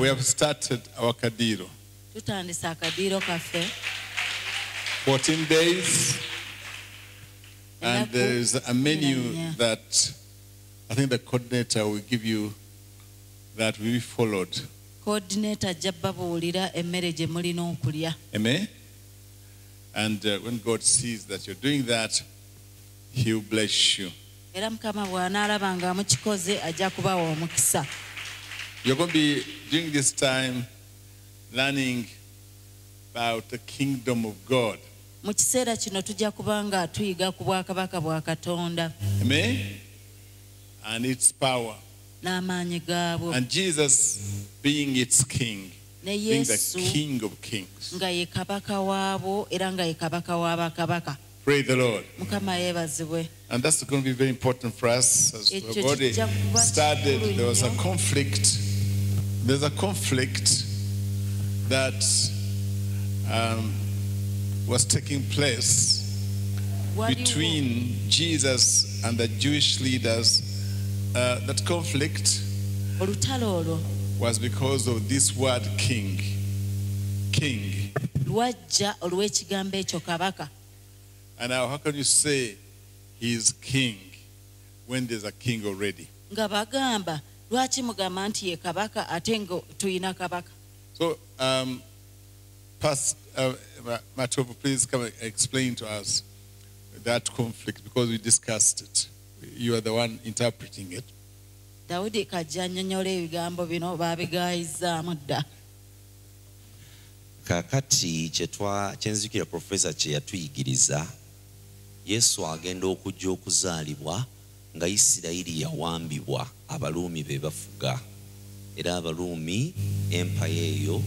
we have started our Kadiro. tutandise akadiiro kaffe 14 days. And there is a menu that I think the coordinator will give you that will be followed. coordinator ajja babuulira emmere gye mulina okulya Amen? And uh, when God sees that you're doing that, He will bless you. era mukama bw'anaalaba nga mukikoze ajja kubawa omukisa You're going to be, during this time, learning about the kingdom of God. mu kiseera kino tujja kuba nga tuyiga ku bwakabaka bwa katonda Amen? And its power. n'amaanyi gaabwo And Jesus being its king, ne being the yesu king of kings. nga ye kabaka waabo era nga ye kabaka wa Praise the Lord. And that's going to be very important for us. As Ekyo we've already kijja started, there was a conflict. There's a conflict that um, was taking place between Jesus and the Jewish leaders. Uh, that conflict was because of this word king. King. lwajja olw'ekigambo ekyo kabaka And now, how can you say he's king when there's a king already? Lwaki mugamba nti ye kabaka ate nga tuyina kabaka So, um, Pastor uh, Ma- Matovu, please come and explain to us that conflict because we discussed it. You are the one interpreting it. dawudi kajja annyonnyola ebigambo bino baabigayizzaamu dda kaakati kyetwa kyenzikira profesa kye yatuyigiriza yesu agenda okujja okuzaalibwa nga isirayiri yawambibwa abaluumi be bafuga. Era abaluumi empaya eyo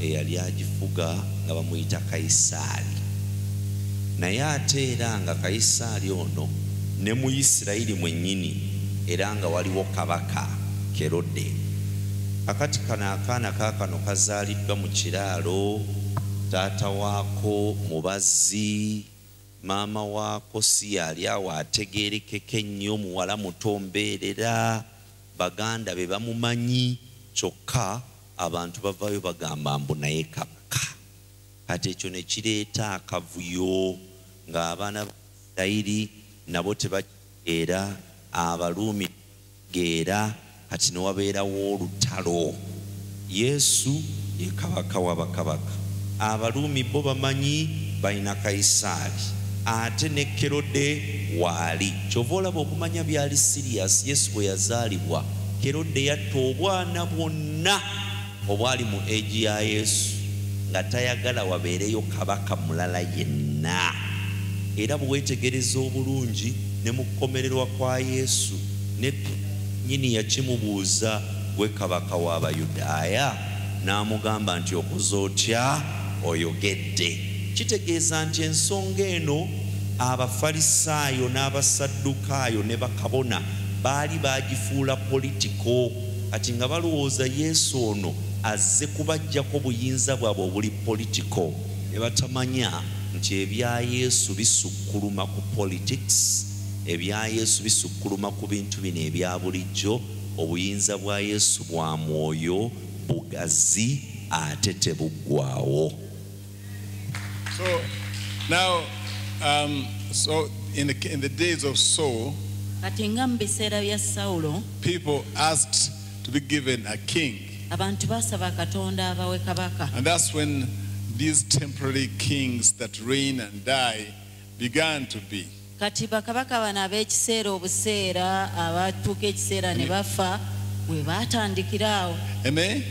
eyali agifuga nga bamuyita kayisaali. Naye ate era nga kayisaali ono ne mu isirayiri mwennyini era nga waliwo kabaka kerode. Kakati kano akaana kaakano kazaaliddwa mu kiraalo taata waako mubazzi maama waako si yali awo ategeerekeka ennyo muwala muto mbeerera. Baganda be bamumanyi kyokka abantu bavaayo bagamba mbu naye kabaka kati ekyo ne kireeta akavuyo ng'abaana ba isirayiri nabo tebategeera abaluumi geera kati ne wabeerawo olutalo. Yesu ye kabaka wa bakabaka. Abaluumi bo bamanyi balina kayisaali ate ne kerode waali. Kyova olaba okumanya byali siriyasi yesu bwe yazaalibwa kerode yatta obwana bwonna obwali mu egi ya yesu nga tayagala wabeereyo kabaka mulala yenna. Era bwe weetegereza obulungi ne mu kukomererwa kwa yesu ne nyini yakimubuuza gwe kabaka w'abayudaaya? N'amugamba nti okuza otya? Oyogedde kitegeeza nti ensonga eno abafalisaayo n'abasaddukaayo ne bakabona baali bagifuula politiko. Kati nga balowooza yesu ono azze kubajjako buyinza bwabwe obuli politiko. Ne batamanya nti ebya yesu bisukkuluma ku politics ebya yesu bisukkuluma ku bintu bino ebya bulijjo. Obuyinza bwa yesu bwa mwoyo bugazi ate tebuggwawo So, now, um, so in the, in the days of Saul, kati nga mu biseera bya sawulo people asked to be given a king. abantu basaba katonda abawe kabaka And that's when these temporary kings that reign and die began to be. kati bakabaka bano ab'ekiseera obuseera abatuuka ekiseera ne bafa baatandikira awo Amen?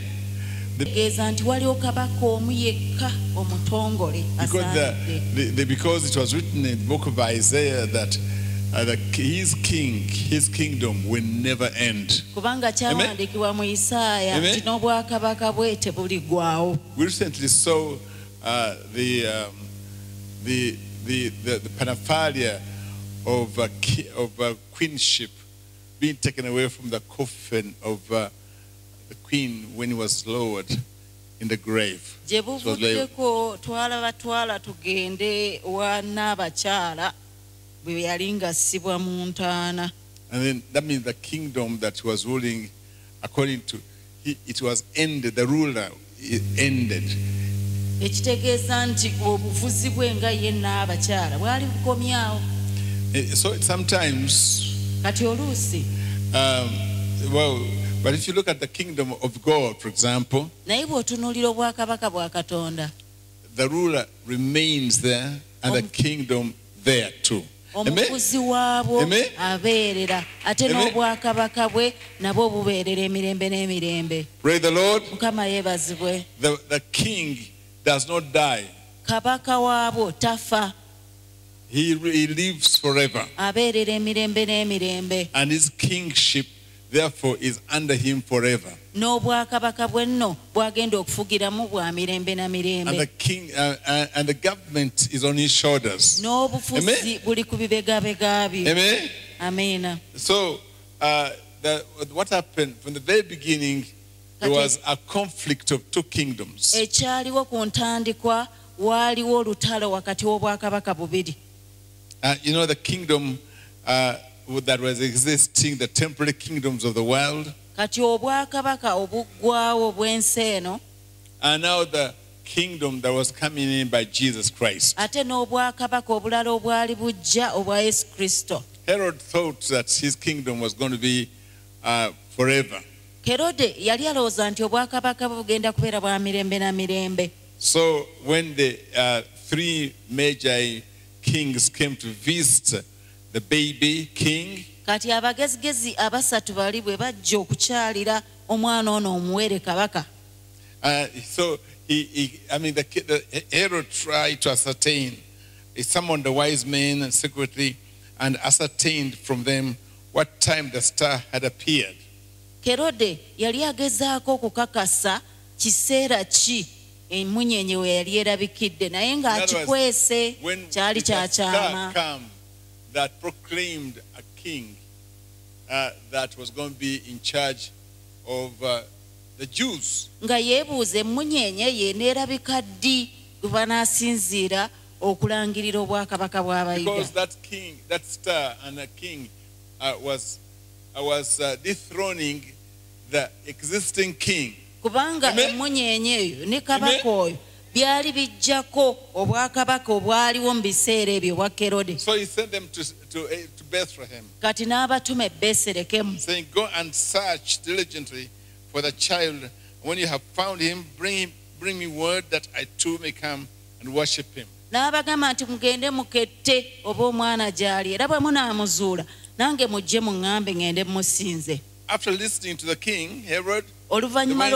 Tegeeza nti waliwo kabaka omu yekka omutongole Because, the, asaanidde the, the, because it was written in the book of Isaiah that uh, the, his king, his kingdom will never end. kubanga kyawandiikibwa mu isaaya Amen. nti n'obwakabaka bwe tebuliggwawo We recently saw uh, the, um, the, the, the, the of, uh, of uh, queenship being taken away from the coffin of uh, the queen when he was lowered in the grave. gye buvuddeko twalaba twala tugende wa naabakyala bwe yali ng'assibwa mu ntaana And then that means the kingdom that he was ruling according to he, it was ended, the ruler ended. ekitegeeza nti obufuzi bwe nga ye n'abakyala bwali bukomyawo Eh, So sometimes, kati oluusi um, well, but if you look at the kingdom of God, for example, naye bw'otunuulira obwakabaka bwa katonda the ruler remains there and the kingdom there too. Amen? omufuzi waabwo Amen. abeerera ate n'obwakabaka bwe nabwo bubeerera emirembe n'emirembe the Lord. mukama yeebazibwe The, the king does not die. kabaka waabwo tafa He, he lives forever. abeerera emirembe n'emirembe And his kingship, therefore, is under him forever. n'obwakabaka bwe nno bw'agenda okufugiramu bwa mirembe na And the mirembe king uh, uh, and the government is on his shoulders. n'obufuzi Amen. buli ku bibegabega Amen. So, uh, the, what happened from the very beginning, there was a conflict of two kingdoms. ekyaliwo ku ntandikwa waaliwo olutalo wakati w'obwakabaka bubiri Uh, you know, the kingdom uh, that was existing, the temporary kingdoms of the world, kati obwakabaka obuggwawo bw'ensi eno and now the kingdom that was coming in by Jesus Christ. ate n'obwakabaka obulala obwali bujja obwa yesu kristo Herod thought that his kingdom was going to be uh, forever. kerode yali alowooza nti obwakabaka bwe bugenda kubeera bwa mirembe na mirembe So when the uh, three Magi kings came to visit the baby king, kati abagezigezi abasatu bali bwe bajja okukyalira omwana ono omuwere kabaka uh, so he, he, I mean, the, ki- the Herod tried to ascertain. He summoned the wise men secretly and ascertained from them what time the star had appeared. kerode yali agezaako okukakasa kiseera ki emunyenye we yali erabikidde naye In other words, ng'akikwese When kyali kyakyama come that proclaimed a king uh, that was going to be in charge of uh, the Jews. nga yeebuuza emunyenye yeneerabika ddi gwe banaasinziira okulangirira obwakabaka bw'abayiga Because that king, that star and a king uh, was, uh, was uh, dethroning the existing king. kubanga emunyenye eyo ne kabaka oyo byali bijjako obwakabaka obwaliwo mu biseera ebyo obwa kerode. So he sent them to, to, eh, kati n'abatuma e beserekemu. Saying, Go and search diligently for the child. When you have found him, bring, him, bring me word that I too may come and worship him. n'abagamba nti mugende mukette oba omwana gy'ali era bwe munaamuzuula nange mujje muŋŋambe ŋŋende musinze After listening to the king, Herod, oluvannyuma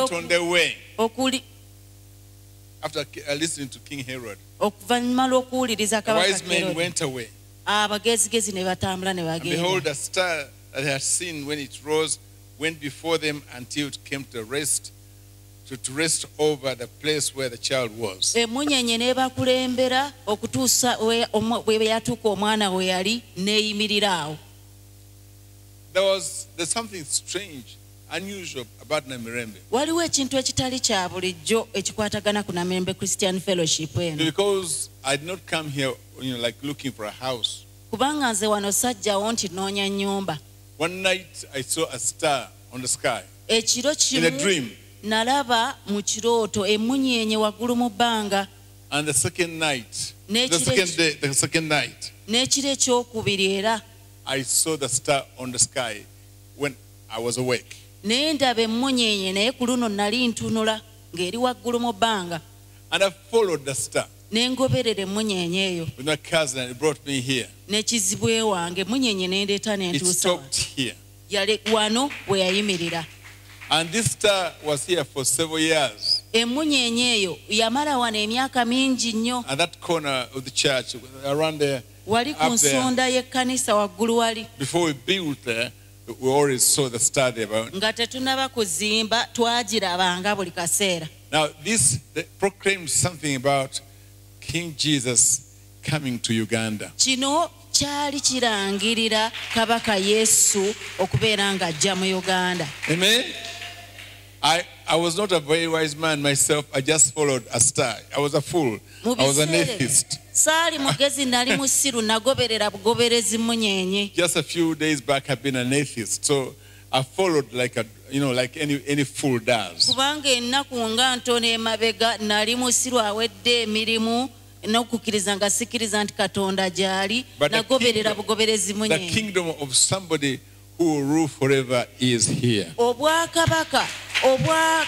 After uh, listening to King Herod, the kabaka wise men Kerode, went away. abagezigezi ne batambula ne And behold, bagenda a star that they had seen when it rose went before them until it came to rest, to, to rest over the place where the child was. emunyenye n'ebakulembera okutuusa we- omu- bwe yatuuka omwana we yali n'eyimirira awo There was there's something strange, unusual about Namirembe. waliwo ekintu ekitali kya bulijjo ekikwatagana ku namirembe christian fellowship eno Because I did not come here, you know, like looking for a house. kubanga nze wano sajjawo nti noonya nnyumba One night I saw a star on the sky ekiro in a kimu dream. nalaba mu kirooto emunyenye waggulu mu bbanga And the second night, the second day, the second night, n'ekiro ekyokubiri era I saw the star on the sky when I was awake. Naye ndaba emunyenye naye ku luno nali ntunula ng'eri waggulu mu bbanga. Ne ngoberera emunyenye eyo. With my cousin and it brought me here. n'ekizibwe wange emunyenye n'endeeta n'entuusa yale wano we yayimirira. And this star was here for several years. emunyenye eyo yamala wano emyaka mingi nnyo. At that corner of the church, around there, wali ku nsonda y'ekkanisa waggulu wali. Before we built there, we always saw the star there. But nga tetunaba kuzimba twagirabanga buli kaseera Now, this proclaims something about King Jesus coming to Uganda. kino kyali kirangirira kabaka yesu okubeera ng'ajja mu uganda Amen. I, I was not a very wise man myself. I just followed a star. I was a fool. mu I was an biseera atheist. Saali mugezi nali musiru nagoberera bugoberezi munyenye Just a few days back, I've been an atheist. So are followed like a, you know, like any, any fool does. kubanga ennaku nga ntono emabega nali musirwa awedde emirimu n'okukkiriza nga sikkiriza nti katonda gy'ali nagoberera bugoberezi The munyenye kingdom of somebody who will rule forever is here. obwakabaka obwa-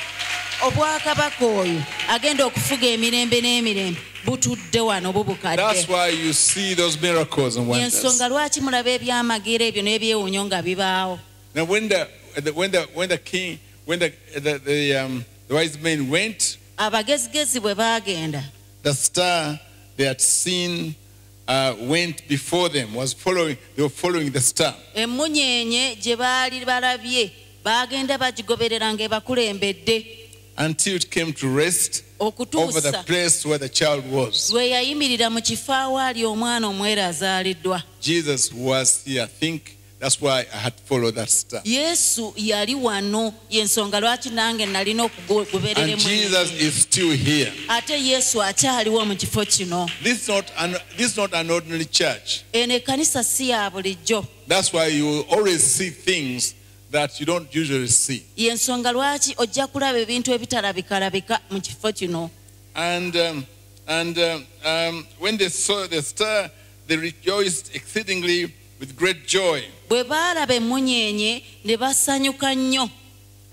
obwakabaka oyo agenda okufuga emirembe n'emirembe butudde wano bubukaddeensonga lwaki mulaba ebyamagero ebyo n'ebyewuunyo nga bibaawo? Abagezigezi bwe baagenda. The star they had seen uh, went before them, was following, they were following the star. emunyeenye gye baali balabye baagenda bagigoberera ng'ebakulembedde until it came to rest over the place where the child was. lwe yayimirira mu kifo awaali omwana omwera azaaliddwa Jesus was here. I think that's why I had followed that star. yesu yali wano yensonga lwaki nange nalina okugoberera And Jesus is still here. ate yesu akyaliwo mu kifo kino This is not an, this is not an ordinary church. eno ekkanisa si ya bulijjo That's why you will always see things that you don't usually see. yensonga lwaki ojja kulaba ebintu ebitalabikalabika mu kifo kino? And um, and um, um, when they saw the star, they rejoiced exceedingly with great joy. bwe baalaba emmunyeenye ne basanyuka nnyo.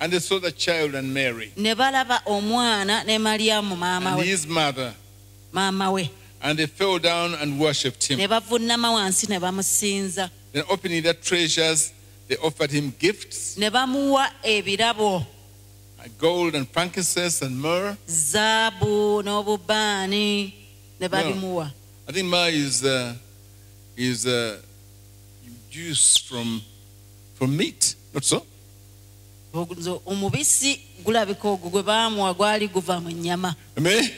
And they saw the child and Mary. Ne balaba omwana ne malyamu maama and we. his mother, maama we. And they fell down and worshipped him. ne wansi ne bamusinza. Then, opening their treasures, they offered him gifts ne bamuwa ebirabo gold and frankincense and myrrh. zaabu n'obubaani ne babimuwa I think myrrh is, uh, is uh, juice from, from meat, not so? Omubisi gulabika ogwo gwe baamuwa gwali guva mu nnyama Amen?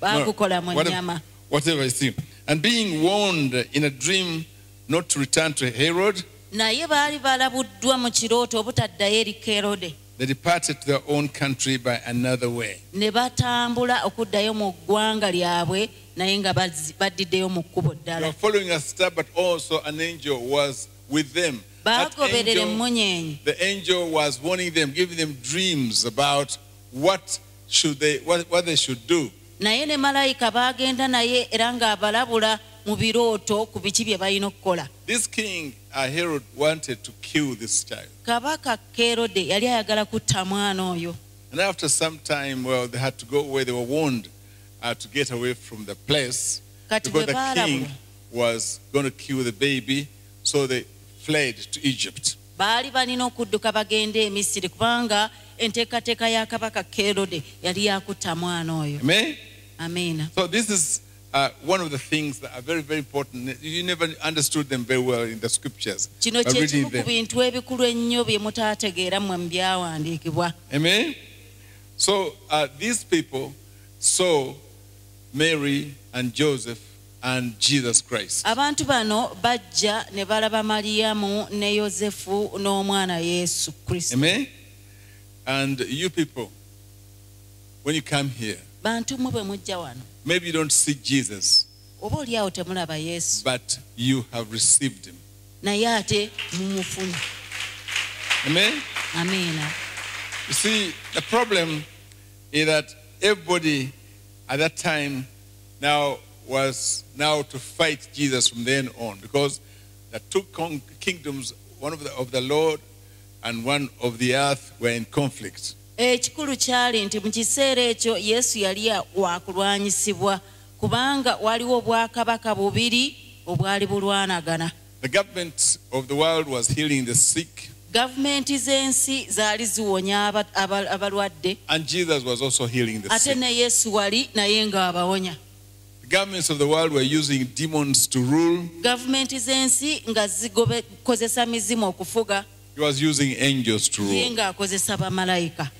baagukola mu Whatever- nnyama Whatever you see. And being warned in a dream not to return to Herod, naye baali balabuddwa mu kirooto obutaddayo eri kerode they departed to their own country by another way. ne batambula okuddayo mu ggwanga lyabwe naye nga baddiddeyo mu kkubo ddala following a star, but also an angel was with them. That baagoberera angel- emmunyeenye the angel was warning them, giving them dreams about what should they what, what they should do. naye ne malayika baagenda naye era ng'abalabula mu birooto ku biki bye balina okukola This king uh, Herod wanted to kill this child, kabaka kerode yali ayagala kutta mwana oyo and after some time, well, they had to go away. They were warned uh, to get away from the place kati because the king was going to kill the baby, so they fled to Egypt. baali balina okudduka bagende kubanga enteekateeka ya kabaka kerode yali yakutta mwana oyo Amen. amiina So this is uh, one of the things that are very, very important. You never understood them very well in the scriptures. kino by kye reading kimu ku them. bintu ebikulu ennyo bye mutaategeera mmwe mu byawandiikibwa Amen. So uh, these people saw Mary and Joseph and Jesus Christ. abantu bano bajja ne balaba maliyamu ne yozefu n'omwana yesu kristo Amen. And you people, when you come here, bantu mmwe bwe mujja wano maybe you don't see Jesus, oba oliawo temulaba yesu but you have received him. naye ate mumufunye Amen. amiina You see, the problem is that everybody at that time now was now to fight Jesus from then on because the two kingdoms, one of the, of the Lord and one of the earth, were in conflict. Ekikulu kyali nti mu kiseera ekyo yesu yali ya- wakulwanyisibwa kubanga waliwo obwakabaka bubiri obwali bulwanagana The government of the world was healing the sick, gavumenti z'ensi zaali ziwonya aba- aba- abalwadde and Jesus was also healing the ate sick. ne yesu wali naye ng'abawonya The governments of the world were using demons to rule. gavumenti z'ensi nga zikozesa mizimu okufuga He was using angels to ye rule. ng'akozesa bamalayika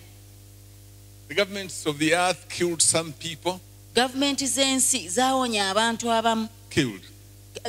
The governments of the earth killed some people, gavumenti z'ensi zawonya abantu abamu killed.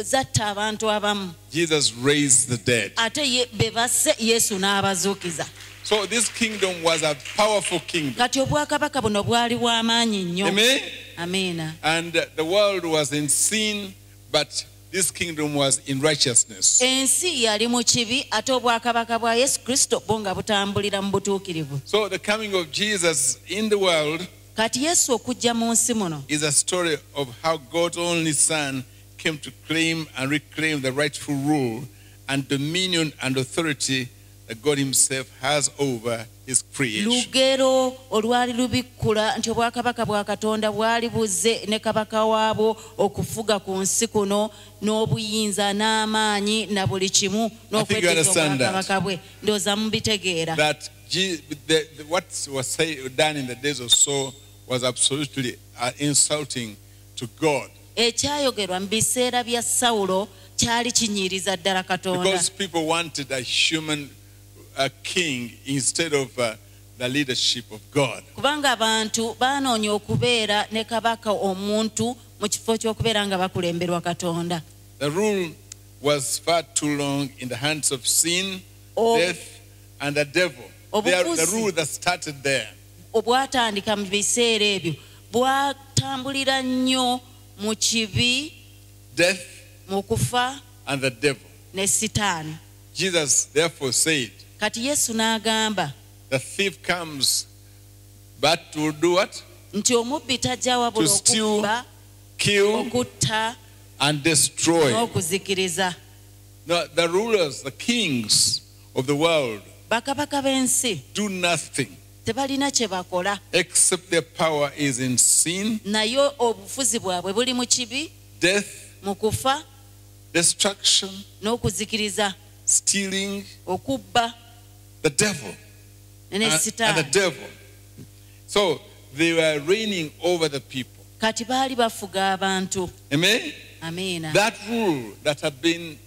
zatta abantu abamu Jesus raised the dead. ate be basse yesu n'abazuukiza So this kingdom was a powerful kingdom. kati obwakabaka buno bwali bw'amaanyi nnyo Amen. amiina And the world was in sin, but this kingdom was in righteousness. ensi yali mu kibi ate obwakabaka bwa yesu kristo bwo nga butambulira mu butuukirivu So the coming of Jesus in the world kati yesu okujja mu nsi muno is a story of how God's only Son came to claim and reclaim the rightful rule and dominion and authority that God Himself has over His creation. lugero olwali lubikkula nti obwakabaka bwa katonda bwali buzze ne kabaka waabwo okufuga ku nsi kuno n'obuyinza n'amaanyi na buli kimu think you understand that. bwe ndowooza mubitegeera That the, the, what was say, done in the days of Saul was absolutely uh, insulting to God ekyayogerwa mu biseera bya sawulo kyali kinyiiriza ddala katonda because people wanted a human uh, king instead of uh, the leadership of God. kubanga abantu baanoonya okubeera ne kabaka omuntu mu kifo ky'okubeera nga bakulemberwa katonda The rule was far too long in the hands of sin, Oh. death, and the devil. They are the Obufuzi. rule that started there. obwatandika mu biseera ebyo bwatambulira nnyo mu kibi Death mu kufa and the devil. ne sitaani Jesus therefore said, kati yesu n'agamba The thief comes, but to do what? nti omubbi tajja wabula okubba Kill okutta and destroy. n'okuzikiriza Now, the rulers, the kings of the world, bakabaka b'ensi do nothing tebalina kye bakola except their power is in sin, naye obufuzi bwabwe buli mu kibi death, mu kufa destruction, n'okuzikiriza stealing, okubba the devil. ne and, and the devil. So they were reigning over the people. kati baali bafuga abantu Amen? amiina That rule that had been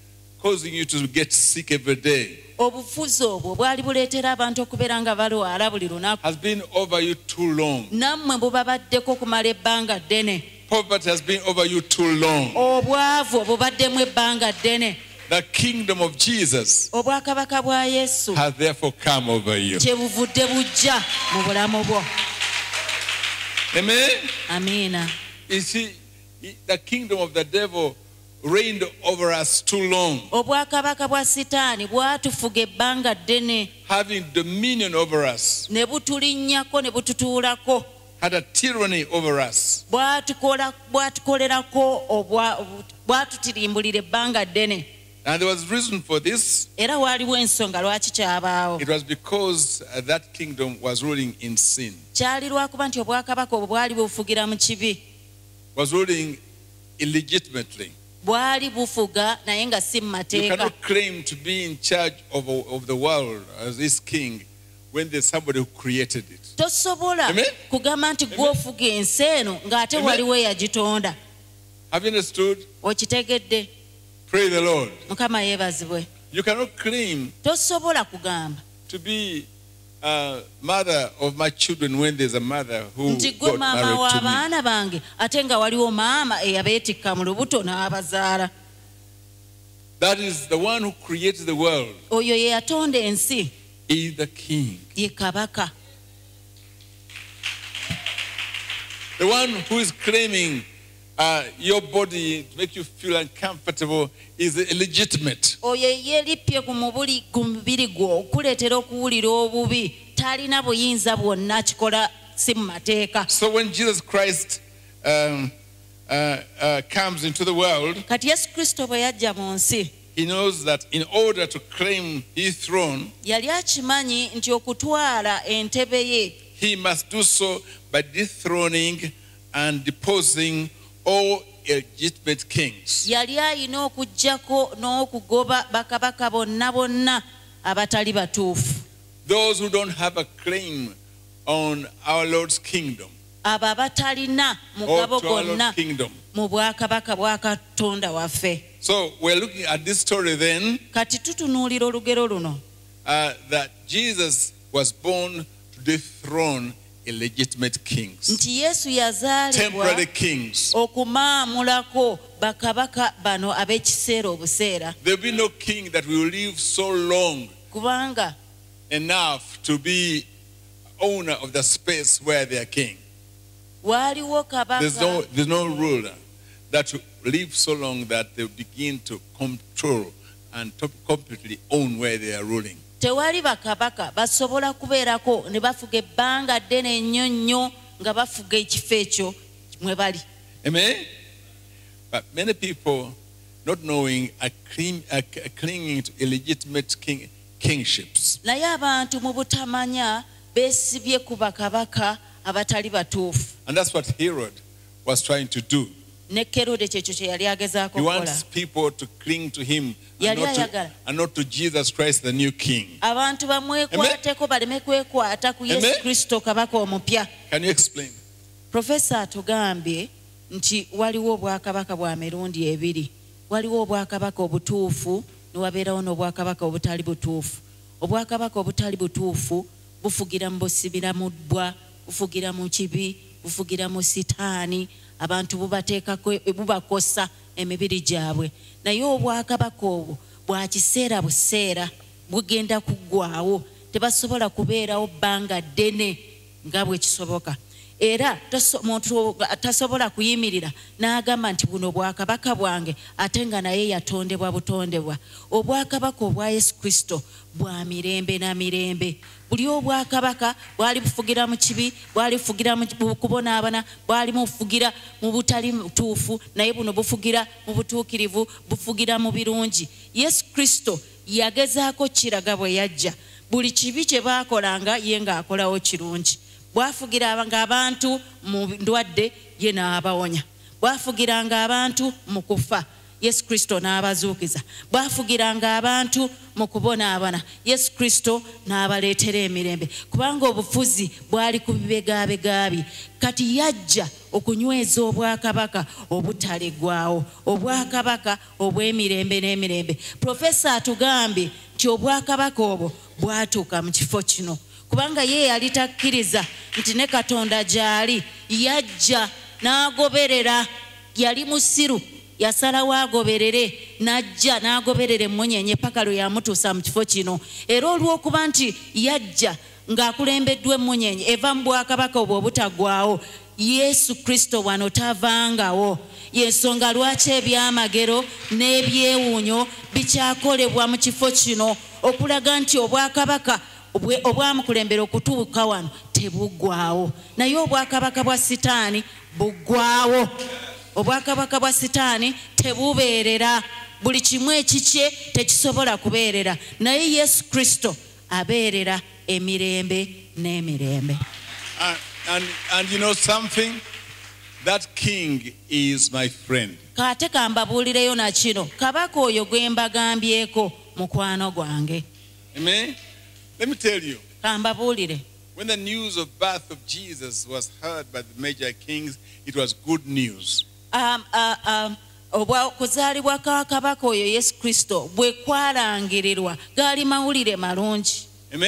causing you to get sick every day obufuzi obwo bwali buleetera abantu okubeera nga balwala buli lunaku has been over you too long. nammwe bubabaddeko okumala ebbanga ddene Poverty has been over you too long. obwavu obubaddemu ebbanga ddene The kingdom of Jesus obwakabaka bwa yesu has therefore come over you. kyebuvudde bujja mu bulamu bwo. Amen? amiina. You see, the kingdom of the devil reigned over us too long, obwakabaka bwa sitaani bwatufuga ebbanga ddene. Having dominion over us, ne butulinnyako ne bututuulako. Had a tyranny over us. bwatukola- bwatukolerako obwa- bwatutirimbulira ebbanga ddene And there was reason for this. era waaliwo ensonga lwaki kyabaawo It was because uh, that kingdom was ruling in sin, kyali lwakuba nti obwakabaka obwo bwali bufugira mu kibi was ruling illegitimately. bwali bufuga naye nga si mu You mateeka cannot claim to be in charge of, of the world as this king when there's somebody who created it. tosobola Amen. kugamba nti gwe ensi eno ng'ate Amen. waliwo eyagitonda Have you understood? okitegedde Praise the Lord. mukama yeebazibwe You cannot claim tosobola kugamba to be a mother of my children when there's a mother who nti gwe maama married to me. w'abaana bange ate nga waliwo maama eyabeetikka mu lubuto n'abazaala That is the one who created the world oyo ye yatonda ensi is the king. ye kabaka The one who is claiming uh, your body to make you feel uncomfortable is illegitimate. oyo yeerippye ku mubuli- ku mubiri gwo okuleetera okuwulira obubi talina buyinza bwonna kikola si mu mateeka So when Jesus Christ um, uh, uh, comes into the world, kati yesu kristo bwe yajja mu nsi he knows that in order to claim his throne, yali akimanyi nti okutwala entebe ye he must do so by dethroning and deposing all illegitimate kings. yali n'okugoba bakabaka bonna bonna abatali batuufu. Those who don't have a claim on our Lord's kingdom abo abatalina mugabo gwonna mu bwakabaka bwa katonda waffe. So we're looking at this story then kati tutunuulira olugero luno. uh, that Jesus was born to dethrone illegitimate kings, nti yesu yazaalibwa temporary kings. okumaamulako bakabaka bano ab'ekiseera obuseera There'll be no king that will live so long kubanga enough to be owner of the space where they are king. waaliwo There's no, there's no ruler that live so long that they begin to control and to completely own where they are ruling. Tewali bakabaka basobola kubeerako ne bafuga ebbanga ddene ennyo nnyo nga bafuga ekifo ekyo mwe bali Amen? But many people, not knowing, are, cling, are clinging to illegitimate king, kingships. naye abantu mu butamanya beesibye ku bakabaka abatali batuufu And that's what Herod was trying to do. ne kerode kyekyo kye yali agezaako abantu bamwekwateko baleme kwekwata ku yesu kristo kabaka omupya. Profesa atugambye nti waliwo obwakabaka bwa mirundi ebiri. Waliwo obwakabaka obutuufu newabeerawo n'obwakabaka obutali butuufu. Obwakabaka obutali butuufu bufugira mu busibiramubbwa bufugira mu kibi bufugira mu sitaani abantu bubateekako bubakosa emibiri gyabwe. Naye obwakabaka obwo bwa kiseera buseera bugenda kuggwaawo. Tebasobola kubeerawo bbanga ddene nga bwe kisoboka. Era omuntu tasobola kuyimirira n'agamba nti buno bwakabaka bwange ate nga naye yatondebwa butondebwa. Obwakabaka obwa yesu kristo bwa mirembe na mirembe buli obwakabaka bwali bufugira mu kibi bwali bufugira mu kubonaabona bwali bufugira mu butali butuufu naye buno bufugira mu butuukirivu bufugira mu birungi. Yesu kristo yagezaako kiraga bwe yajja. Buli kibi kye baakolanga ye ng'akolawo kirungi. Bwafugiranga abantu mu ndwadde ye n'abawonya. Bwafugiranga abantu mu kufa yesu kristo n'abazuukiza. Bwafugiranga abantu mu kubonaabona. Yesu kristo n'abaleetera emirembe. Kubanga obufuzi bwali ku bibegabegaabi kati yajja okunyweza obwakabaka obutaleggwawo obwakabaka obw'emirembe n'emirembe. Profesa atugambye nti obwakabaka obwo bwatuuka mu kifo kino. Kubanga ye yali takkiriza nti ne katonda gy'ali yajja n'agoberera yali musiru yasalawo agoberere n'ajja n'agoberera emmunyenye paka lwe yamutuusa mu kifo kino. Era olw'okuba nti yajja ng'akulembeddwa emmunyenye eva mu bwakabaka obwo obutaggwawo yesu kristo wano tavangawo. Yensonga lwaki ebyamagero n'ebyewuunyo bikyakolebwa mu kifo kino? Okulaga nti obwakabaka obwamukulembera okutuuka wano tebuggwawo naye obwakabaka bwa sitaani buggwawo obwakabaka bwa sitaani tebubeerera buli kimu ekikye tekisobola kubeerera naye yesu kristo abeerera emirembe n'emirembe And, and, and you know something? That king is my friend. kaate kambabuulireyo na kino kabaka oyo gwe mbagambyeko mukwano gwange Amen? Let me tell you, kambabuulire when the news of birth of Jesus was heard by the major kings, it was good news. Um, uh, um, kuzaalibwa kwa kabaka oyo yesu kristo bwe kwalangirirwa gaali mawulire malungi. Uh,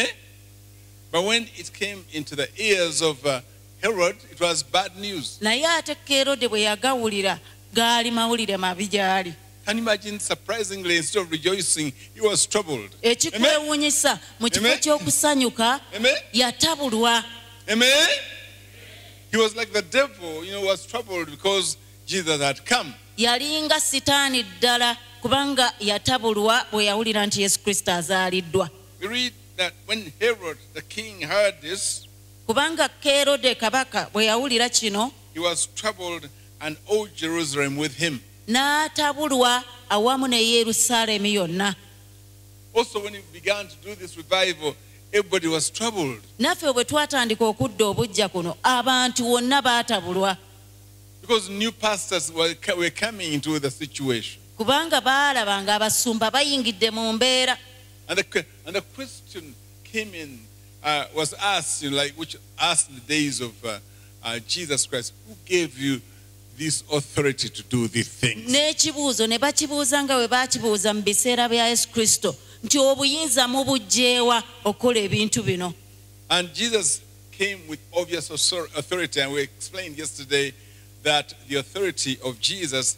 naye ate kerode bwe yagawulira gaali mawulire mabi gyali. Can you imagine, surprisingly, instead of rejoicing, he was troubled. Ekikwewuunyisa mu kifo ky'okusanyuka yatabulwa. Amen? He was like the devil, you know, was troubled because Jesus had come. yalinga sitaani ddala kubanga yatabulwa bwe yawulira nti yesu kristo azaaliddwa We read that when Herod the king heard this, kubanga kerode kabaka bwe yawulira kino he was troubled and all Jerusalem with him. n'atabulwa awamu ne yerusaalemi yonna Also, when he began to do this revival, everybody was troubled naffe bwe twatandika okudda obujja kuno abantu bonna baatabulwa because new pastors were, were coming into the situation. kubanga baalaba ng'abasumba bayingidde mu mbeera And the, and the question came in, uh, was asked, you know, like which asked in the days of uh, uh, Jesus Christ, who gave you this authority to do these things? n'ekibuuzo ne bakibuuza nga bwe baakibuuza mu biseera bya yesu kristo nti obuyinza mubugjeewa okukola ebintu bino And Jesus came with obvious authority, and we explained yesterday that the authority of Jesus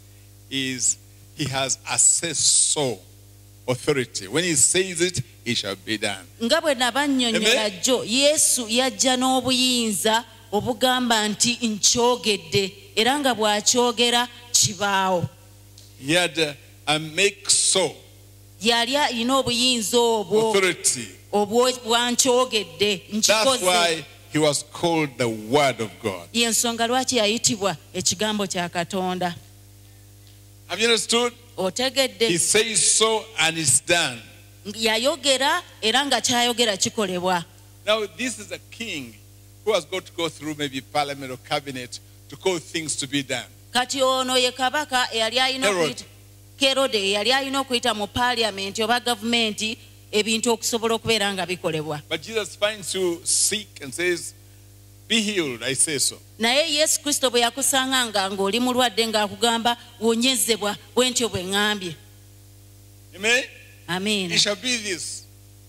is he has assessor authority. When he says it, it shall be done. nga bwe nabannyonnyola jjo yesu yajja n'obuyinza obugamba nti nkyogedde era nga bw'akyogera kibaawo he had make so yali alina obuyinza obwo. That's nkikoze why he was called the Word of God. yensonga lwaki yayitibwa ekigambo kya katonda Have you understood? He otegedde says so and it's done. yayogera era nga kyayogera kikolebwa Now, this is a king who has got to go through maybe parliament or cabinet to call things to be done. kati ono ye kabaka eyali alina Herod. okuyita kerode eyali alina okuyita mu paliamenti oba gavumenti ebintu okusobola okubeera nga bikolebwa. Naye yesu kristo bwe yakusanga nga ng'oli mulwadde ng'akugamba wonyezebwa bwe ntyo bwe ŋŋambye. Amen?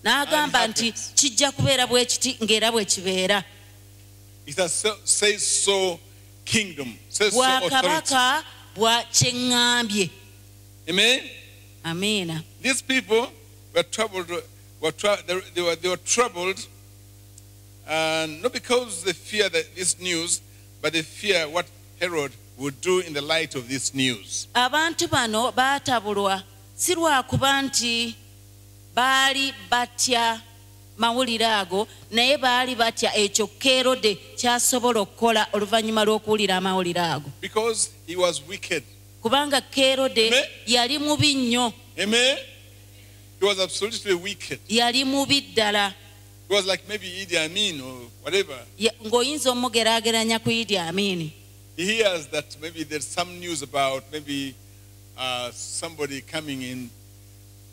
N'agamba nti kijja kubeera bwe kiti ng'era bwe kibeera. Bwakabaka bwa kyeŋŋambye. Amen? Amiina These people were troubled, were they, they were, they were troubled, and not because they fear that this news, but they fear what Herod would do in the light of this news. abantu bano baatabulwa si lwakuba nti baali batya mawulire ago naye baali batya ekyo kyasobola okukola oluvannyuma lw'okuwulira amawulire ago Because he was wicked. kubanga yali mubi nnyo Amen? He was absolutely wicked. yali mubi ddala He was like maybe Idi Amin or whatever. Ye- ng'oyinza omugeraageranya ku idi amiini He hears that maybe there's some news about maybe uh, somebody coming in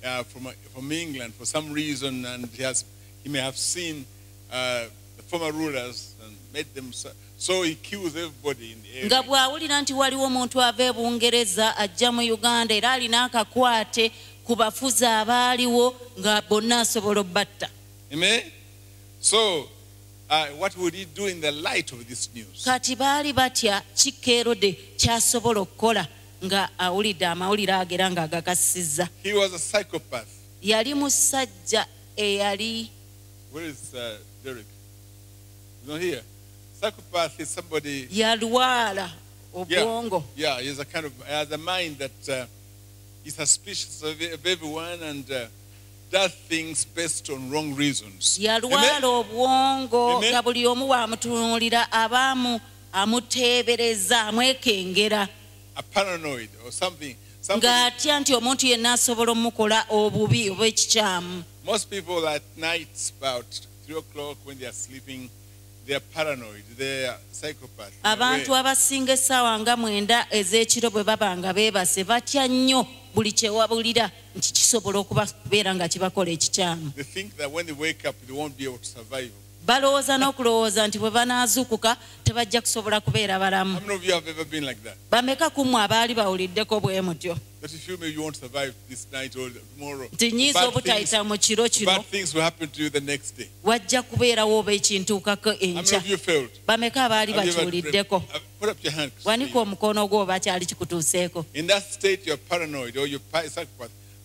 uh, from, from England for some reason, and he, has, he may have seen uh, the former rulers and made them so, so he kills everybody in the nga area. bw'awulira nti waliwo omuntu ava e bungereza ajja mu uganda era alina akakwate ku bafuzi abaaliwo nga bonna asobola obbatta. Kati baali batya kikka erode kyasobola okukola nga awulidde amawulire agera nga agakasizza. Yali musajja eyali yalwala obwongo. Is suspicious of, of everyone and uh, does things based on wrong reasons. yalwala obwongo nga buli omu bw'amutunuulira abaamu amuteebereza amwekengera A paranoid or something. Somebody, ng'atya nti omuntu yenna asobola omukola obubi oba ekikyamu most people at night, about three o'clock when they are sleeping, they are paranoid. They are psychopaths. abantu abasinga essaawa nga mwenda ez'ekiro bwe baba nga beebase batya nnyo buli kyewabulira nti kisobola okuba kubeera nga kibakola ekikyamu balowooza n'okulowooza nti bwe banaazuukuka tebajja kusobola kubeera balamu. Bameka kumwe abaali bawuliddeko bwe mutyo. Nti nyiiza obutayita mu kiro kino. wajja kubeerawo oba ekintuukako enkya. bameka abaali bakiwuliddeko. wanika omukono gwo oba kyali kikutuuseeko?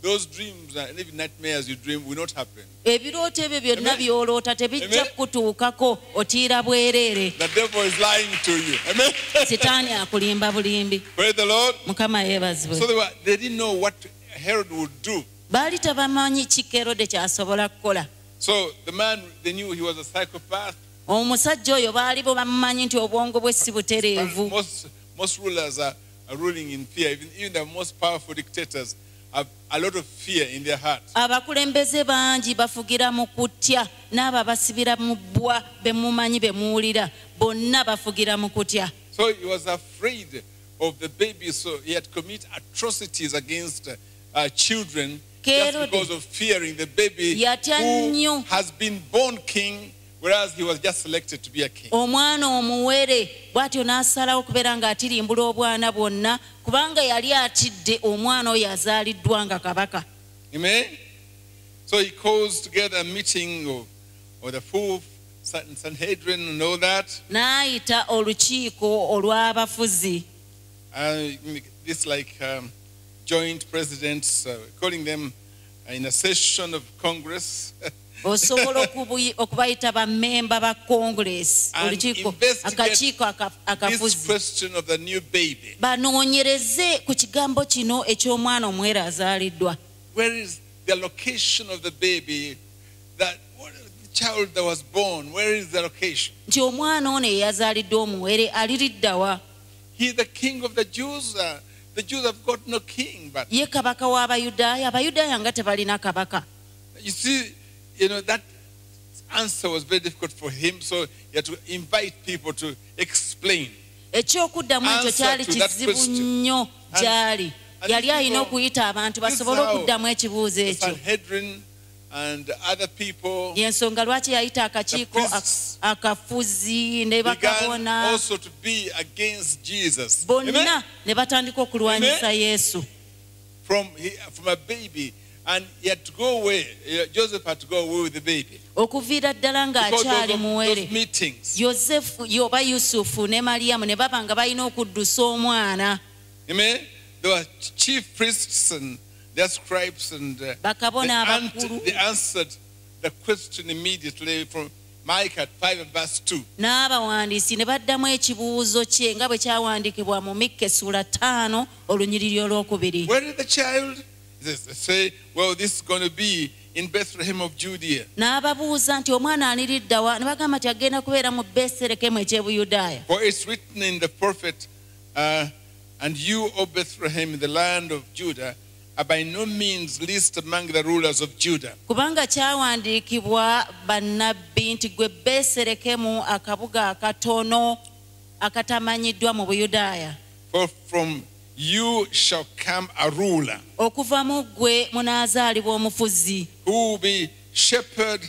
In that state, you're paranoid or you're pi- psychopath. Those dreams and even nightmares you dream will not happen. ebirooto ebyo byonna by'oloota tebijja kukutuukako otiira bwereere The devil is lying to you. Amen. sitaani akulimba bulimbi Praise the Lord. mukama So yeebazibwe they, were, they didn't know what Herod would do. baali tebamanyi kikerode kyasobola kukola So the man, they knew he was a psychopath. omusajja oyo baali bo bamumanyi nti obwongo bwe si butereevu Most, most rulers are, are ruling in fear. Even, even the most powerful dictators a lot of fear in their hearts. abakulembeze bangi bafugira mu kutya n'abo abasibira mu bbwa be mumanyi be muwulira. Bonna bafugira mu kutya. So he was afraid of the baby, so he had committed atrocities against uh, children just because of fearing the baby Yatya who has been born king, whereas he was just selected to be a king. omwana omuwere bw'atyo n'asalawo okubeera ng'atirimbula obwana bwonna kubanga yali atidde omwana oyo azaaliddwa nga kabaka Amen? So he calls together a meeting of, of the full San- Sanhedrin and all that. n'ayita olukiiko olw'abafuzi Uh, this like um, joint presidents, uh, calling them in a session of Congress. osobola okubayita bammemba ba kongulesi olukiiko akakiiko akafuzi. banoonyereze ku kigambo kino eky'omwana omuwere azaaliddwa. Nti omwana ono eyazaaliddwa omuwere aliriddawa ye kabaka w'abayudaaya abayudaaya nga tebalina kabaka. You see, you know that answer was very difficult for him, so he had to invite people to explain. ekyokuddamu ekyo Answer kyali to that kizibu question. nnyo And- gy'ali and yali alina okuyita abantu basobole okuddamu ekibuuzo ekyo Sanhedrin and other people yensonga lwaki yayita akakiiko akafuzi ne began bakabona also to be against Jesus. bonna Amen? ne batandika okulwanyisa yesu From, he, from a baby, and he had to go away. Joseph had to go away with the baby. okuviira ddala ng'akyali muwere yosefu yoba yusufu ne maliyamu ne baba nga balina okuddusa omwana Amen? There were chief priests and their scribes, and uh, they, bakabona abakulu they answered the question immediately from Micah 5 and verse 2. n'abawandiisi ne baddamu ekibuuzo kye nga bwe kyawandiikibwa mu mikka essula ttaano olunyiriri olwokubiri Where is the child? They say, well, this is going to be in Bethlehem of Judea. n'ababuuza nti omwana aniriddawa ne bagamba nti agenda kubeera mu beserekemu ekyebuyudaaya For it's written in the prophet, uh, and you, O Bethlehem, in the land of Judah, are by no means least among the rulers of Judah. kubanga kyawandiikibwa bannabbi nti gwe beserekemu akabuga akatono akatamanyiddwa mu buyudaaya For from you shall come a ruler okuva mu ggwe munaazaalibwa omufuzi who will be shepherd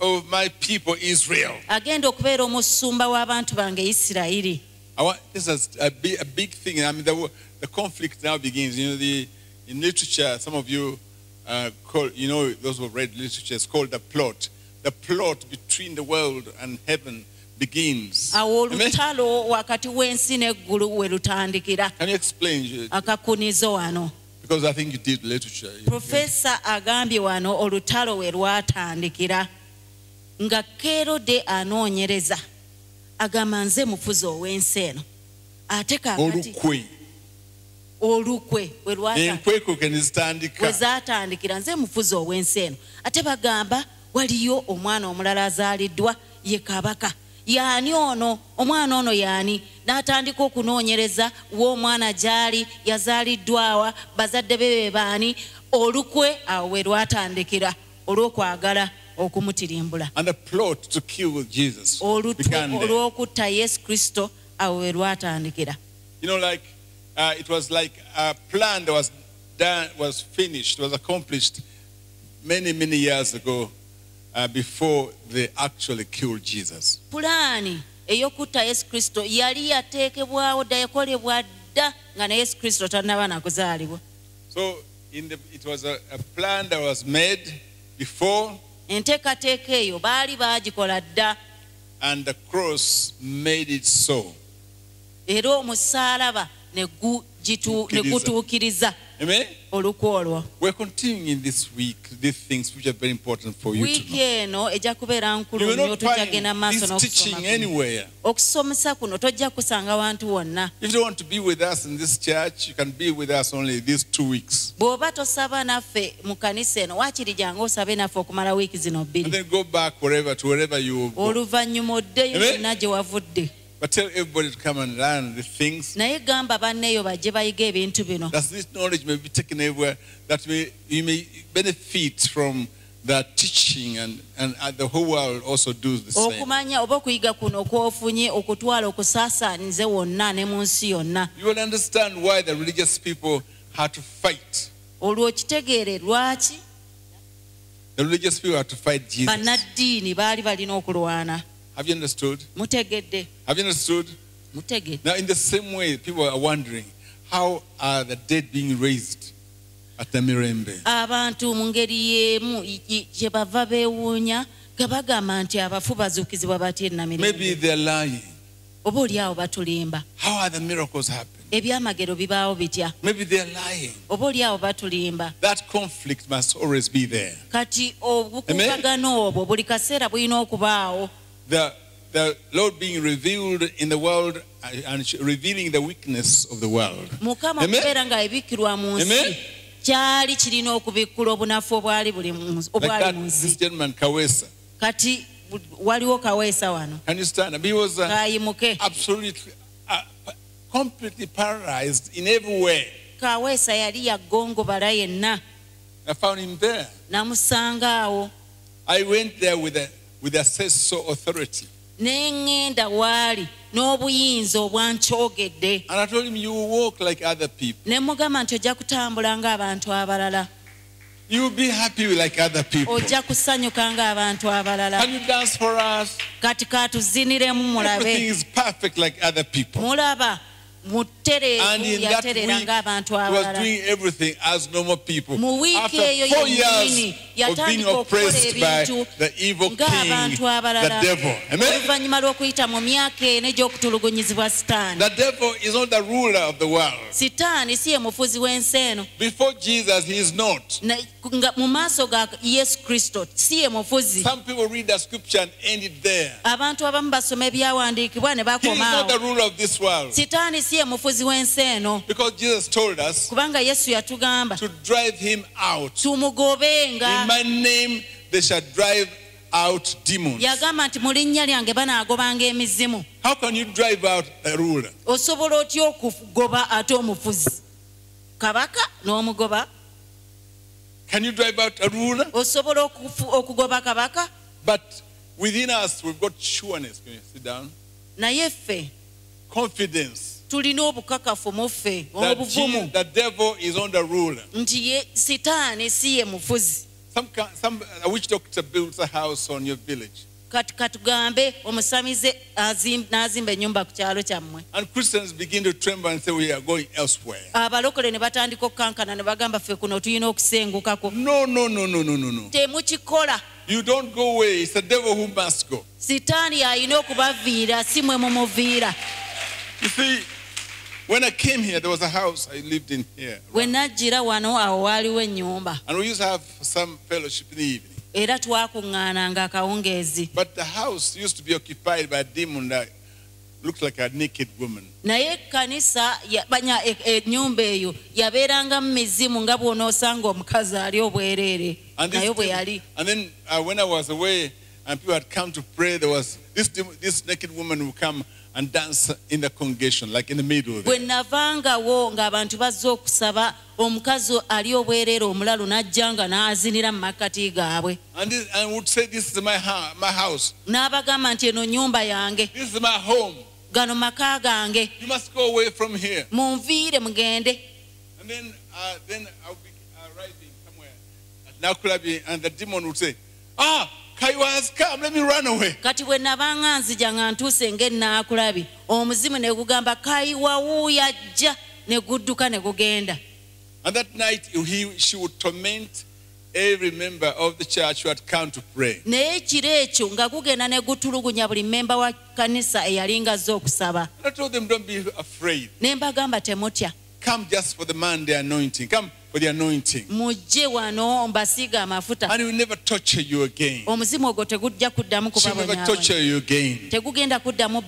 of my people Israel. agenda okubeera omusumba w'abantu bange isirayiri I want, this is a big, a big thing. I mean, the, the conflict now begins. You know, the, in literature, some of you uh, call, you know, those who read literature, it's called the plot. The plot between the world and heaven begins. awo olutalo wakati w'ensi n'eggulu we lutandikira. Can you explain? akakunizo wano. Because I think you did literature. Profesa agambye wano olutalo we lwatandikira nga kerode anoonyereza agamba nze mufuzi ow'ensi eno. Ate kakati olukwe. Olukwe we lwata- enkwekwe we nezitandika zaatandikira nze mufuzi ow'ensi eno. Ate bagamba waliyo omwana omulala azaaliddwa ye kabaka yaani ono omwana ono yaani n'atandika okunoonyereza w'omwana gy'ali yazaaliddwawa bazadde be be baani olukwe awo we lwatandikira olw'okwagala okumutirimbula. And the plot to kill jesus olutwe olw'okutta yesu kristo awo we lwatandikira. You know like uh, it was like a plan that was done was finished was accomplished many many years ago uh, before they actually killed jesus. Pulaani ey'okutta yesu kristo yali yateekebwawo dda yakolebwa dda nga ne yesu kristo tannaba nakuzaalibwa so in the, it was a, a plan that was made before enteekateeka eyo baali baagikola dda. and the cross made it so. Era omusaalaba ne gu- gitu- ne Tuukiriza. gutuukiriza amen olukwe olwo we're continuing in this week these things which are very important for you to wiiki know eno ejja kubeera nkulu you will nnyo not tujja genda find maaso this teaching n'okusoma kuno. anywhere okusomesa kuno tojja kusanga wantu wonna If you want to be with us in this church, you can be with us only these two weeks. bw'oba tosaba naffe mu kanisa eno waakiri jangu osabe naffe okumala wiiki zino And bbiri then go back wherever to wherever you go. oluvannyuma oddeyo Amen. yonna gye wavudde But tell everybody to come and learn the things. naye gamba banneeyo bajje bayiga ebintu bino That this knowledge may be taken everywhere, that may, you may benefit from the teaching and, and, the whole world also do the same. okumanya oba okuyiga kuno kwofunye okutwala okusaasaanize wonna ne mu nsi yonna You will understand why the religious people had to fight. olwo kitegeere lwaki The religious people had to fight Jesus. bannaddiini baali balina okulwana Have you understood? mutegedde Have you understood? mutegedde Now, in the same way, people are wondering how are the dead being raised at the Mirembe? abantu mu ngeri y'emu i- i- gye bava beewuunya nga bagamba nti abafu bazuukizibwa batya Maybe enamirembe they're lying. oba oli awo batulimba How are the miracles happening? ebyamagero bibaawo bitya Maybe they're lying. oba oli awo batulimba That conflict must always be there. kati obukuubagano obwo buli kaseera bulina okubaawo The, the Lord being revealed in the world uh, and revealing the weakness of the world. mukama Amen. nga ebikkirwa mu Amen. nsi kyali kirina okubikkula obunafu obwali buli obwali mu this nsi gentleman, Kawesa. kati waliwo kaweesa wano Can you stand? He was uh, kaayimuke uh, completely paralyzed in every way. kaweesa yali yaggongobala yenna I found him there. namusanga awo I went there with a, with a say-so authority. ne ŋŋenda waali n'obuyinza obwankyogedde And I told him, you will walk like other people. ne mugamba nti ojja kutambula ng'abantu abalala You will be happy like other people. ojja kusanyuka ng'abantu abalala Can you dance for us? kati katuziniremu Everything mulabe is perfect like other people. mulaba And in that week, he was doing everything as normal people. After four years of being oppressed by the evil king, the devil. Amen? oluvannyuma lw'okuyita mu myaka eno egy'okutulugunyizibwa sitaani The devil is not the ruler of the world. sitaani si ye mufuzi w'ensi eno Before Jesus, he is not. Mu maaso ga yesu kristo si ye mufuzi Some people read the scripture and end it there. abantu abamu basoma ebyawandiikibwa ne He is not the bakomaawo ruler of this world. sitaani si ye mufuzi w'ensi eno Because Jesus told us kubanga yesu yatugamba to drive him out. tumugobenga In my name, they shall drive out demons. yagamba nti mu linnya lyange banaagobanga emizimu How can you drive out a ruler? osobola otya okugoba ate omufuzi kabaka n'omugoba Can you drive out a ruler? osobola okugoba kabaka But within us, we've got sureness. Can you sit down? naye ffe Confidence tulina obukakafu muffe obuvumu. Nti sitaani si ye mufuzi. Kati katugambe omusamize n'azimba ennyumba ku kyalo kyammwe. Abalokole ne batandika okukankana ne bagamba ffe kuno tulina okusengukako. Temukikola. You don't go away. It's the devil who must go. You see, when I came here, there was a house I lived in here, bwe najjira wano awo waaliwo ennyumba. And we used to have some fellowship in the evening. era twakuŋŋaananga akawungeezi. But the house used to be occupied by a demon that looked like a naked woman. naye ekkanisa ya- banya e- ennyumba eyo yabeeranga mu mizimu nga bw'onoosanga omukazi ali obwereere. Naye bwe yali and then uh, when I was away and people had come to pray, there was this, this naked woman would come and dance in the congregation, like in the middle. bwe navangawo ng'abantu bazze okusaba omukazi ali obwereere omulalu n'ajja nga n'azinira mu makkati gaabwe And, this, and would say, This is my, ha- my house. n'abagamba nti eno nnyumba yange This is my home. gano maka gange You must go away from here. munviire mugende And then, uh, then I'll be arriving somewhere at Nakulabye, and the demon would say, Ah, Kati bwe nabanga nzija nga ntuuse ng'ennaakulabi omuzimu ne gugamba kayiwa wuuyo ajja ne gudduka ne gugenda. And that night, he, she would torment every member of the church who had come to pray. naye ekiro ekyo nga gugenda ne gutulugunya buli mmemba wa kanisa eyalinga azze okusaba And I told them, Don't be afraid. ne mbagamba temutya Come just for the man, the anointing. Come for the anointing. mujje wano mbasiiga amafuta And he will never torture you again. omuzimu ogwo tegujja kuddamu She will never kubabonyaabonya torture you again. tegugenda kuddamu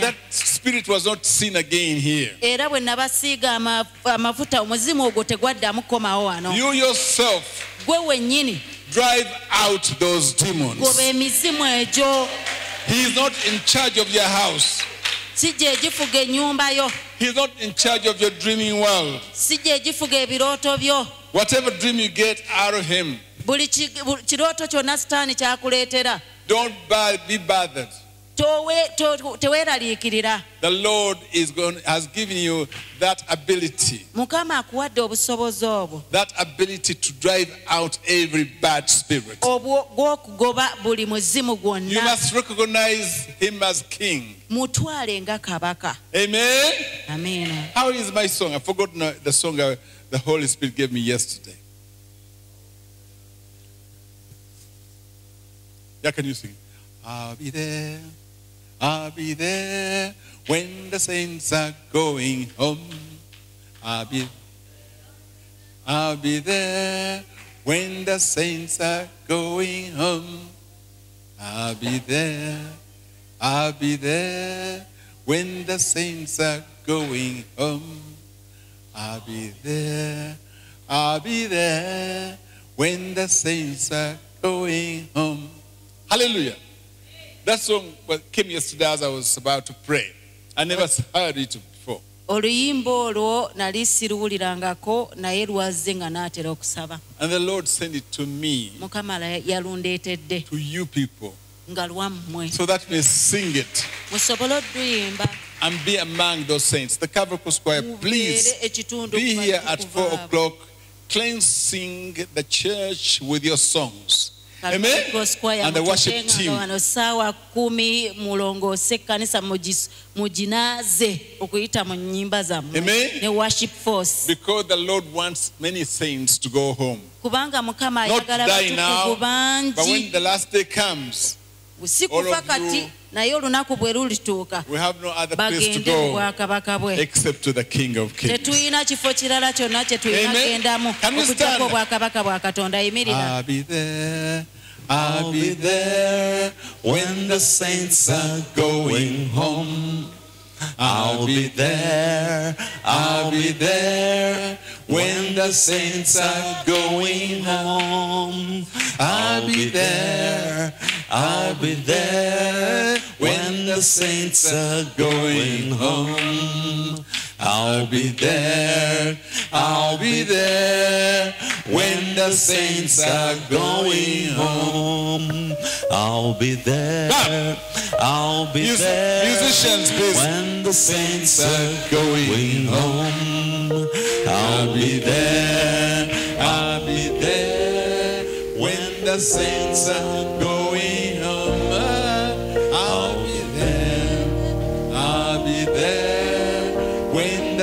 that spirit was not seen again here. era bwe nabasiiga ama- amafuta omuzimu ogwo tegwaddamu kukomawo wano You yourself gwe wennyini drive out those demons. goba emizimu egyo He is not in charge of your house. si gye egifuga ennyumba yo He is not in charge of your dreaming world. si gye egifuga ebirooto byo Whatever dream you get out of him, buli ki- buli kirooto kyonna sitaani kyakuleetera don't be bothered. Towe- to- teweeraliikirira The Lord is going, has given you that ability, mukama akuwadde obusobozi obwo that ability to drive out every bad spirit. obwo- gw'okugoba buli muzimu You must recognize him as king. mutwale nga kabaka Amen. amiina How is my song? I forgot the song I- the Holy Spirit gave me yesterday. Yeah, can you sing? I'll be there. I'll be there when the saints are going home. I'll be, I'll be there when the saints are going home. I'll be there, I'll be there when the saints are going home. I'll be there, I'll be there when the saints are going home. Hallelujah. That song came yesterday as I was about to pray. I never heard it before. oluyimba olwo nali siruwulirangako naye lwazze nga naatera okusaba And the Lord sent it to me, mukama yalundeetedde to you people, nga lwammwe so that may sing it musobole and be among those saints. The Square, mubeere please ekitundu be here at four abo. o'clock, cleansing the church with your songs. Amen. And the worship team. nga kumi mulongoose ekkanisa mugis- okuyita mu nnyimba zammwe Amen. ne worship force Because the Lord wants many saints to go home. kubanga mukama Not ayagala die now, but when the last day comes, all of you- naye olunaku bwe lulituuka we have no other place to bagende mu go bwakabaka bwe except to the King of Kings. tetuyina kifo kirala kyonna kye tulina gendamu stand? obwakabaka bwa katonda yimirira I'll be there. I'll be there when the saints are going home. I'll be there. I'll be there when the saints are going home. I'll be there. I'll be there when the saints are going home. I'll be there. I'll be there when the saints are going home. I'll be there. I'll be Mus- there. musicians, please. When the saints are going home. I'll be there. I'll be there when the saints are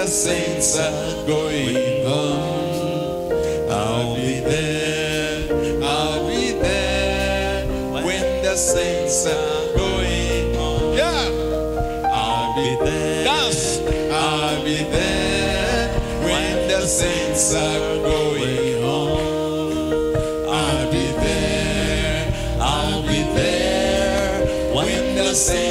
the saints are going home. I'll be there. I'll be there when the saints are going home. Yeah. I'll be there. Dance. I'll be there when the saints are going home. I'll be there. I'll be there when the saints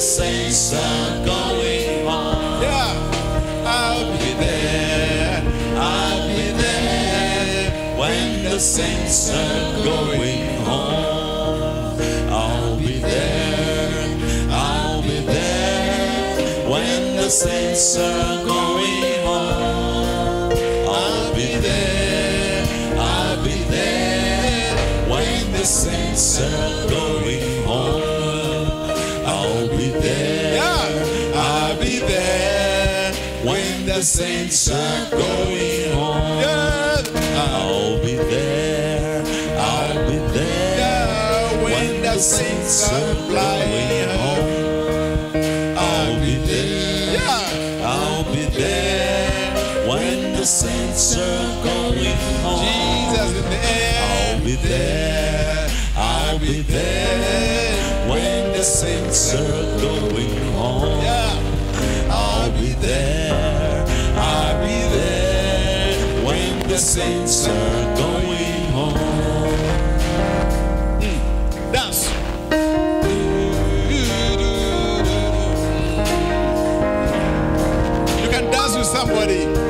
saints are going home. Yeah. I'll be there. I'll be there when the saints are going home. I'll be there. I'll be there when the saints are going home. I'll be there. I'll be there when the saints are the saints are going home. I'll be there. I'll be there when the saints are flying home. I'll be there. I'll be there when the saints are going home. Jesus in the air. I'll be there. I'll be there when the saints are going home. I'll be there. Saints are going home. Mm, dance. You can dance with somebody.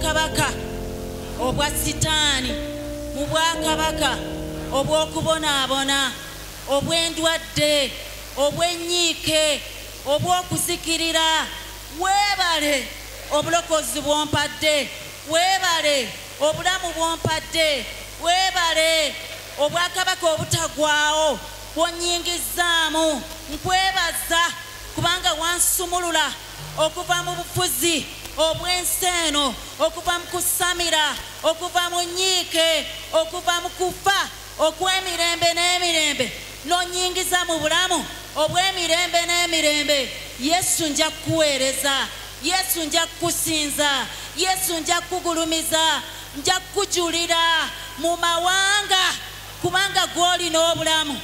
Bwakabaka obwa sitaani mu bwakabaka obw'okubonaabona obw'endwadde obw'ennyiike obw'okuzikirira weebale obulokozi bw'ompadde weebale obulamu bw'ompadde weebale obwakabaka obutagwawo bw'onnyingizaamu nkwebaza kubanga wansumulula okuva mu bufuzi obw'ensi eno okuva mu kusamira okuva mu nnyiike okuva mu kufa okw'emirembe n'emirembe. N'onnyingiza mu bulamu obw'emirembe n'emirembe. Yesu nja kukuweereza yesu nja kukusinza yesu nja kukugulumiza nja kukujulira mu mawanga. Kubanga gw'olina obulamu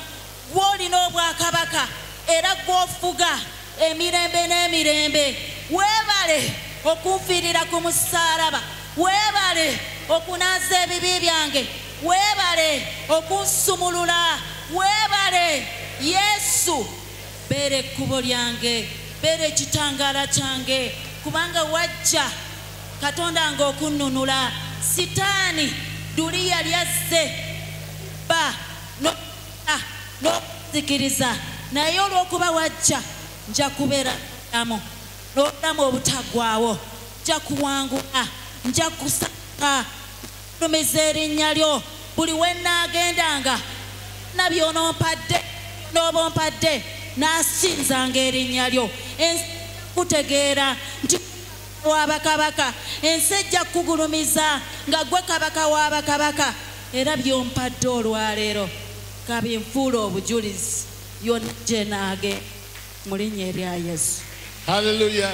gw'olina obwakabaka era gw'ofuga emirembe n'emirembe weebale okunfiirira ku musaalaba. Weebale okunaaza ebibi byange. Weebale okunsumulula. Weebale yesu beera ekkubo lyange beera ekitangaala kyange. Kubanga wajja katonda nga okunnunula sitaani duli yali azze ba noa n'okuzikiriza naye olw'okuba wajja nja kubeera damu n'obulamu obutaggwaawo nja kuwangula nja kusaka numiza erinnya lyo buli we naagendanga na by'onompadde n'oba ompadde n'asinzanga erinnya lyo kutegeera nti wabakabaka ensi ejja kukugulumiza nga gwe kabaka wabakabaka era by'ompadde olwaleero kabinfuula obujulizi yonna gye naage mu linnya erya yesu Hallelujah.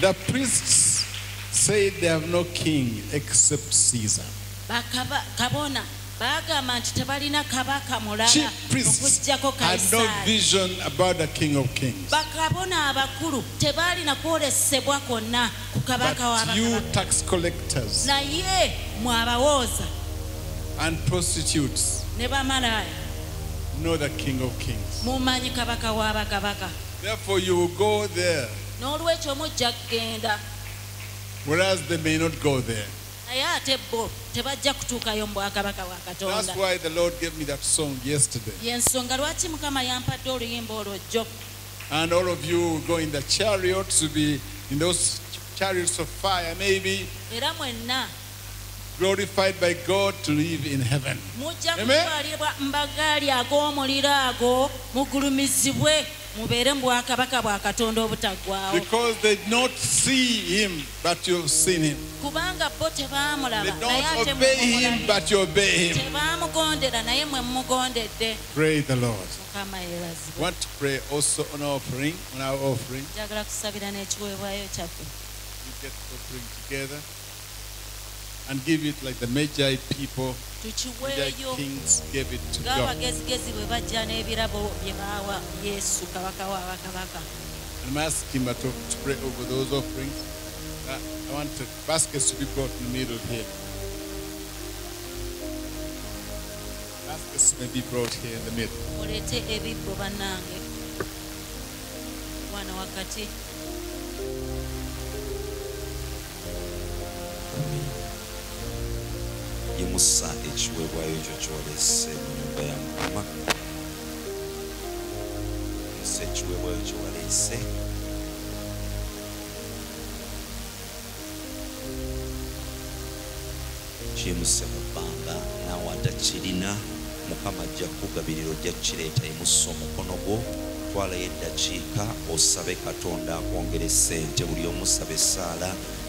The priests say they have no king except Caesar. Chief bagamba nti tebalina kabaka about the king abakulu kings. kwolesebwa you ku collectors and prostitutes know ne king mumanyi kabaka w'abakabaka Therefore, you will go there, n'olwekyo mujja kgenda whereas they may not go there. naye ate bo tebajja kutuukayo mu bwakabaka bwa That's katonda why the Lord gave me that song yesterday. yensonga lwaki mukama yampadde oluyimba olwo And all of you go in the chariots to be in those chariots of fire, maybe glorified by God to live in heaven. Amen. Kutwalibwa mu bagaali ag'omuliro ago mugulumizibwe mubeere mu bwakabaka bwa katonda obutaggwaawo Because they did not see him, but you've seen him. kubanga bo They tebaamulaba naye ate don't obey him, but you obey him. tebaamugondera naye mwe mumugondedde Praise the Lord. mukama yeebazibwe want to pray also on our offering, on our offering. njagala kusabira n'ekiweebwayo kyaffe We get the offering together and give it like the Magi people, tukiweeyo kings gave it to God. ng'abagezigezi bwe bajja n'ebirabo bye baawa yesu kabaka wa And I'm asking him to, to pray over those offerings. Uh, I want the baskets to be brought in the middle here. Baskets may be brought here in the middle. muleete ebibbo bannange wano wakati yimusa ekiweebwayo ekyo kyolese mu nyumba ya mukama. Yimusa ekiweebwayo kyewaleese kiyimuse mu bbanga naawe atakirina mukama ajja kukugabirira ojja kukireeta yimusa omukono gwo. Twalayo eddakiika osabe katonda akwongere sente buli omusaba essaala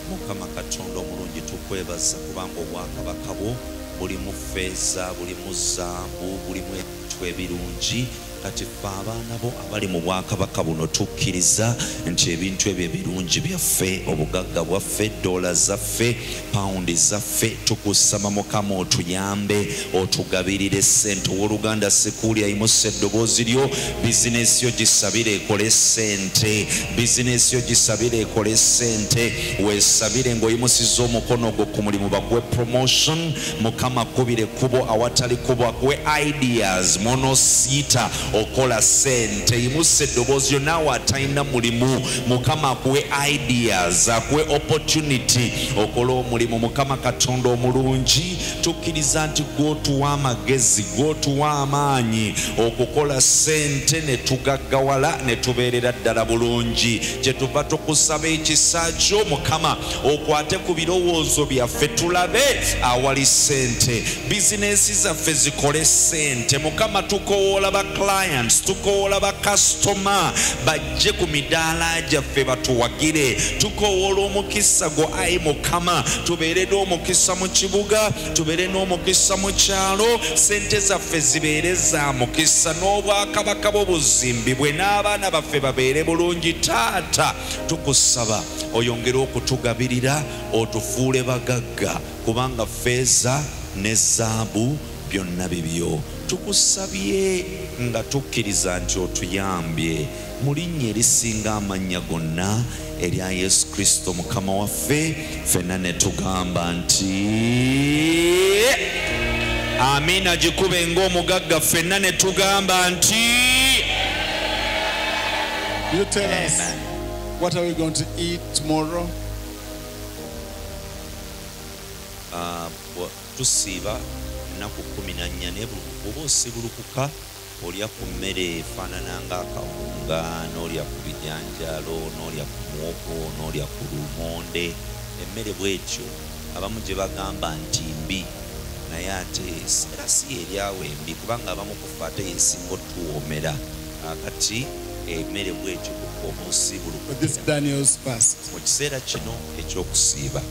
mukama katonda omulungi tukwebaza kubanga obwakabaka bwo bulimu feeza bulimu zaabu bulimu ebintu ebirungi kati ffe abaana bo abali mu bwakabaka buno tukkiriza nti ebintu ebyo ebirungi byaffe obugagga bwaffe dola zaffe pawundi zaffe tukusaba mukama otuyambe otugabirire sente owooluganda sekuuli ayimusa eddoboozi lyo bizinesi yo gisabire ekole sente bizinesi yo gisabire ekole sente weesabire ng'oyimusiza omukono gwo ku mulimu bakuwe promotion. Mukama kubire kubo awatali kubo akuwe ideas. Monosita okola sente. Yimusa eddoboozi lyo naawe atalina mulimu. Mukama akuwe ideas akuwe opportunity okole omulimu. Mukama katonda omulungi tukkiriza nti gwotuwa amagezi gwotuwa amaanyi okukola sente ne tugaggawala ne tubeerera ddala bulungi. Kyetuva tukusaba ekisa kyo mukama okwate ku birowoozo byaffe tulabe awali sente. Bizinesi zaffe zikole sente. Mukama tukowoola ba clients tukowoola ba kasitoma bajje ku midaala gyaffe batuwagire tukowoola omukisa gwo ayi mukama. Tubeere n'omukisa mu kibuga tubeere n'omukisa mu kyalo sente zaffe zibeere za mukisa. N'obwakabaka bwo buzimbibwe n'abaana baffe babeere bulungi taata tukusaba. Oyongere okutugabirira otufuule bagagga kubanga feeza ne zaabu byonna bibyo tukusabye nga tukkiriza nti otuyambye mu linnya erisinga amannya gonna erya yesu kristo mukama waffe ffenna ne tugamba nti amiina gikube ng'omugagga ffenna ne tugamba nti You tell us, what are we going to eat tomorrow? Ah, bwa- tusiiba ennaku kumi na nnya naye bulu- oba osibulukuka olya ku mmere efaanana ng'akawunga n'olya ku bijanjalo n'olya ku muwogo n'olya ku lumonde. Emmere bwetyo abamu gye bagamba nti mbi naye ate era si eryawe embi kubanga abamu kufa ate yesinga otuwoomera. Akati emmere bwetyo oba For this osibulukukira Daniel's fast. mu kiseera kino ekyokusiiba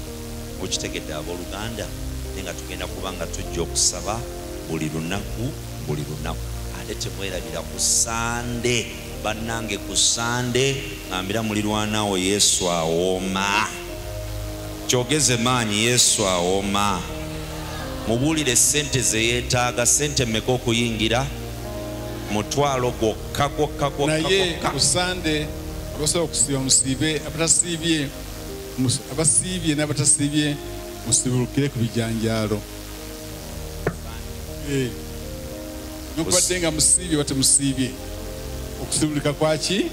okitegedde abooluganda naye nga tugenda kuba nga tujja okusaba buli lunaku buli lunaku. Ate temwerabira ku sande bannange ku sande ŋambira mulirwanawo yesu awooma. Kyogeze maanyi yesu awooma. Mubuulire sente ze yeetaaga sente mmeka okuyingira? Mutwalo gwokka gwokka naye ku sande abasobola okusiiba musiibe abatasiibye abasiibye n'abatasiibye musibulukire ku bijanjaalo nokubadde nga musiibye oba temusiibye okusibulika kwaki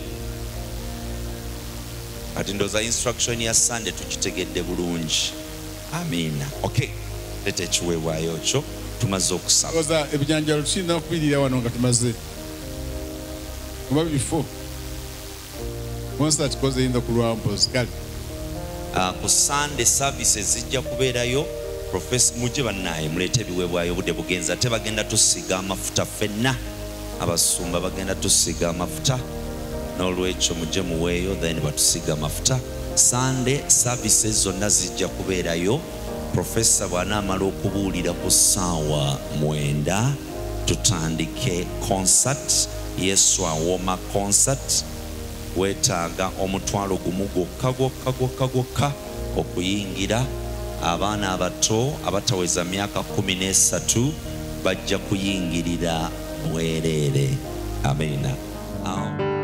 kati ndooza instruction ya sande tukitegedde bulungi. Amiina ok leeta ekiweebwayo kyo tumaze okusaba. Oza ebijanjaalo tukirina okubirira wano nga tumaze. Oba bifo. Konsert koze eyinza kulwampozi kale. Ah, ku sande services zijja kubeerayo Professor- mujje bannaye muleete ebiweebwayo obudde bugenza. Ate bagenda tusiga amafuta ffenna. Abasumba bagenda tusiga amafuta. N'olwekyo mujje muweeyo then batusiga amafuta. Sande services zonna zijja kubeerayo. Profesa bw'anaamala okubuulira ku ssaawa mwenda tutandike concert yesu awooma concert. Weetaaga omutwalo gumu gwokka gwokka gwokka gwokka okuyingira abaana abato abataweza myaka kumi n'esatu bajja kuyingirira bwereere amiina Awo.